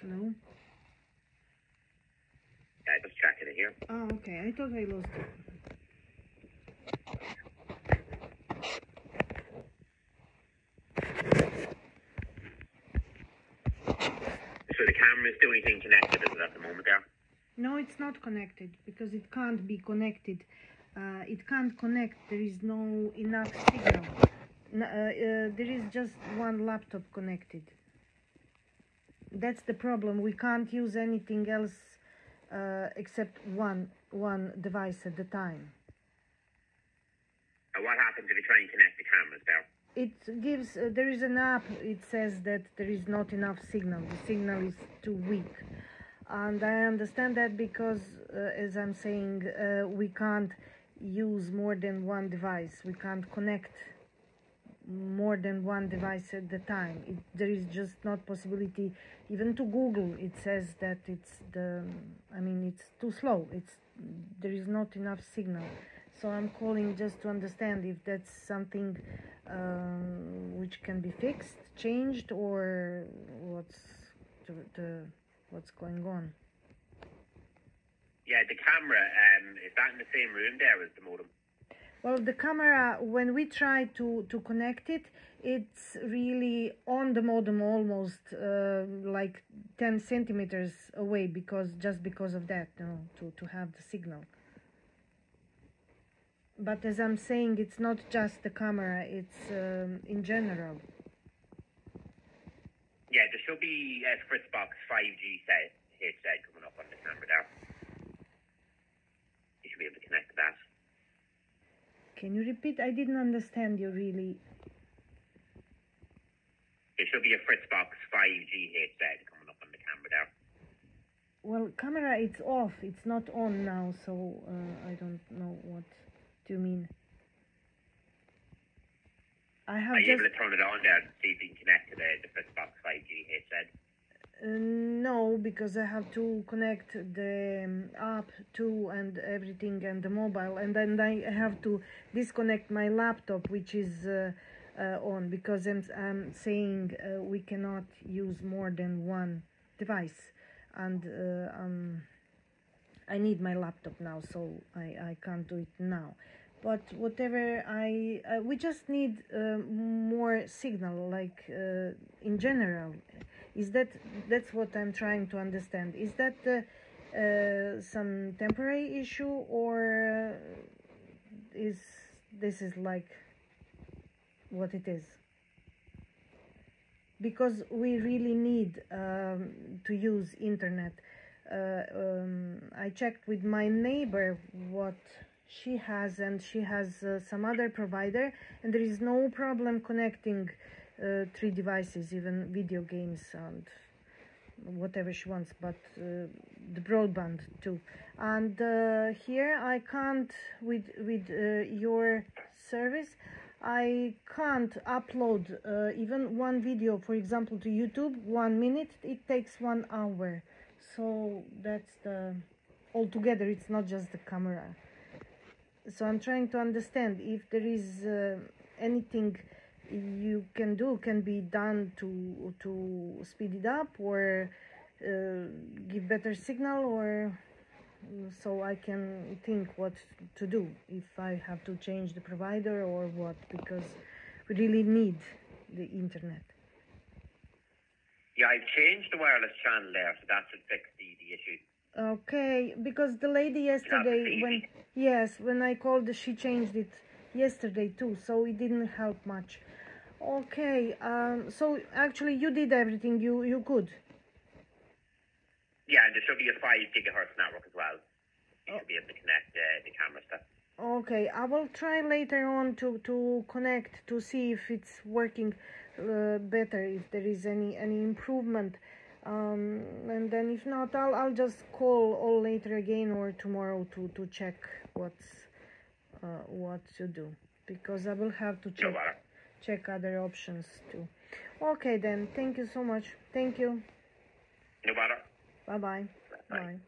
Hello? Yeah, just checking it here. Oh, okay. I thought I lost it. So the camera's the only thing connected at the moment there? No, it's not connected because it can't be connected. Uh, it can't connect. There is no enough signal. N- uh, uh, there is just one laptop connected. That's the problem. We can't use anything else uh, except one one device at the time. And what happens if you try and connect the cameras there? It gives. Uh, there is an app. It says that there is not enough signal. The signal is too weak, and I understand that because, uh, as I'm saying, uh, we can't use more than one device. We can't connect more than one device at the time. It, there is just not possibility even to Google. It says that it's the. I mean, it's too slow. It's there is not enough signal. So I'm calling just to understand if that's something um, which can be fixed, changed, or what's the, the what's going on. Yeah, the camera, um, is that in the same room there as the modem? Well, the camera, when we try to, to connect it, it's really on the modem almost uh, like 10 centimeters away because just because of that, you know, to, to have the signal. But as I'm saying, it's not just the camera, it's um, in general. Yeah, there should be a Fritzbox 5G set headset coming up on the camera there. You should be able to connect to that. Can you repeat? I didn't understand you really. There should be a Fritzbox 5G headset coming up on the camera there. Well, camera it's off. It's not on now, so uh, I don't know what do you mean. I have Are you just able to turn it on there and see if you can connect to the, the Fritzbox 5G headset? Uh, no because I have to connect the um, app to and everything and the mobile, and then I have to disconnect my laptop, which is uh, uh, on because I'm I'm saying uh, we cannot use more than one device, and uh, um. I need my laptop now, so I, I can't do it now. But whatever I, uh, we just need more signal, like in general. Is that that's what I'm trying to understand? Is that uh, uh, some temporary issue, or is this is like what it is? Because we really need um, to use internet uh, um, I checked with my neighbor what she has, and she has uh, some other provider, and there is no problem connecting uh, three devices, even video games and whatever she wants, but uh, the broadband too. And uh, here I can't with with uh, your service. I can't upload uh, even one video, for example, to YouTube. One minute, it takes one hour so that's the altogether it's not just the camera so i'm trying to understand if there is uh, anything you can do can be done to to speed it up or uh, give better signal or so i can think what to do if i have to change the provider or what because we really need the internet Yeah, I've changed the wireless channel there, so that should fix the, the issue. Okay, because the lady yesterday when yes, when I called she changed it yesterday too, so it didn't help much. Okay, um so actually you did everything you you could. Yeah, and there should be a 5 gigahertz network as well. You should be able to connect uh, the camera stuff. Okay, I will try later on to to connect to see if it's working uh, better if there is any any improvement. Um, and then if not, I'll I'll just call all later again or tomorrow to to check what's uh, what to do because I will have to check matter. Check other options too. Okay then, thank you so much. Thank you. No bye. Bye. Bye.